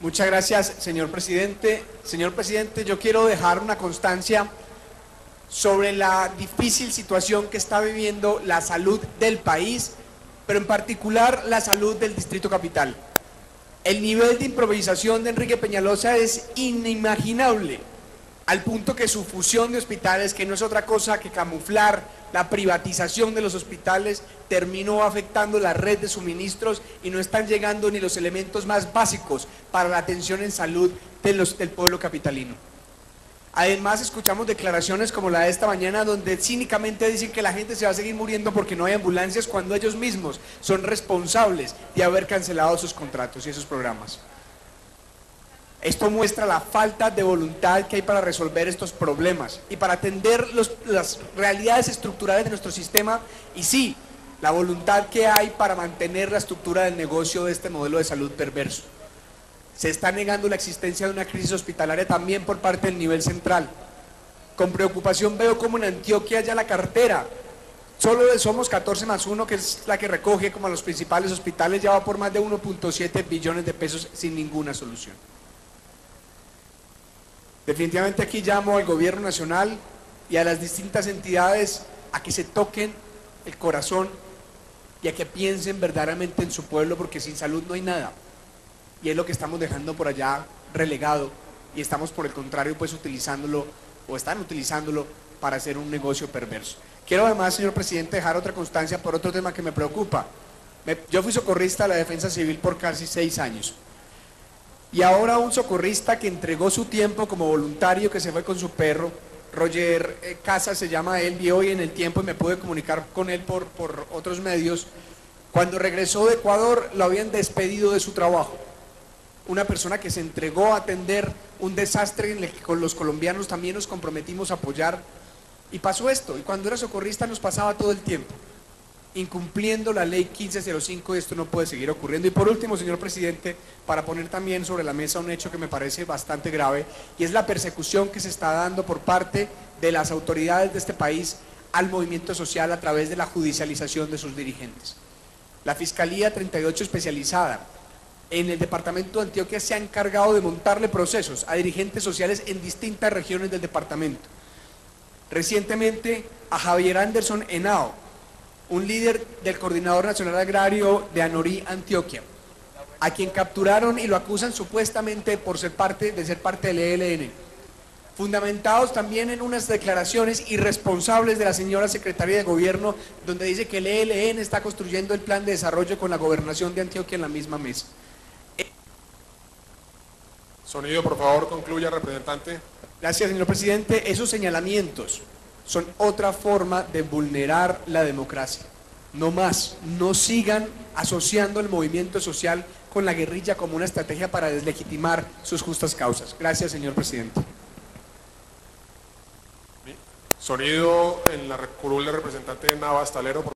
Muchas gracias, señor presidente. Señor presidente, yo quiero dejar una constancia sobre la difícil situación que está viviendo la salud del país, pero en particular la salud del Distrito Capital. El nivel de improvisación de Enrique Peñalosa es inimaginable, al punto que su fusión de hospitales, que no es otra cosa que camuflar la privatización de los hospitales, terminó afectando la red de suministros y no están llegando ni los elementos más básicos para la atención en salud del pueblo capitalino. Además, escuchamos declaraciones como la de esta mañana donde cínicamente dicen que la gente se va a seguir muriendo porque no hay ambulancias cuando ellos mismos son responsables de haber cancelado sus contratos y esos programas. Esto muestra la falta de voluntad que hay para resolver estos problemas y para atender las realidades estructurales de nuestro sistema y sí, la voluntad que hay para mantener la estructura del negocio de este modelo de salud perverso. Se está negando la existencia de una crisis hospitalaria también por parte del nivel central. Con preocupación veo como en Antioquia ya la cartera, solo somos 14 más 1, que es la que recoge como los principales hospitales, ya va por más de 1.7 billones de pesos sin ninguna solución. Definitivamente aquí llamo al gobierno nacional y a las distintas entidades a que se toquen el corazón y a que piensen verdaderamente en su pueblo, porque sin salud no hay nada y es lo que estamos dejando por allá relegado y estamos por el contrario pues utilizándolo o están utilizándolo para hacer un negocio perverso. Quiero además, señor presidente, dejar otra constancia por otro tema que me preocupa. yo fui socorrista de la defensa civil por casi seis años. Y ahora un socorrista que entregó su tiempo como voluntario, que se fue con su perro, Roger eh, Casas se llama él, vi hoy en el tiempo y me pude comunicar con él por, por otros medios. Cuando regresó de Ecuador lo habían despedido de su trabajo una persona que se entregó a atender un desastre en el que con los colombianos también nos comprometimos a apoyar. Y pasó esto, y cuando era socorrista nos pasaba todo el tiempo, incumpliendo la ley 1505 y esto no puede seguir ocurriendo. Y por último, señor presidente, para poner también sobre la mesa un hecho que me parece bastante grave, y es la persecución que se está dando por parte de las autoridades de este país al movimiento social a través de la judicialización de sus dirigentes. La Fiscalía 38 especializada en el departamento de Antioquia se ha encargado de montarle procesos a dirigentes sociales en distintas regiones del departamento. Recientemente a Javier Anderson Henao, un líder del Coordinador Nacional Agrario de Anorí, Antioquia, a quien capturaron y lo acusan supuestamente por ser parte, de ser parte del ELN, fundamentados también en unas declaraciones irresponsables de la señora secretaria de Gobierno, donde dice que el ELN está construyendo el plan de desarrollo con la gobernación de Antioquia en la misma mesa. Sonido, por favor, concluya, representante. Gracias, señor presidente. Esos señalamientos son otra forma de vulnerar la democracia. No más, no sigan asociando el movimiento social con la guerrilla como una estrategia para deslegitimar sus justas causas. Gracias, señor presidente. Sonido en la curul del representante Navas Talero.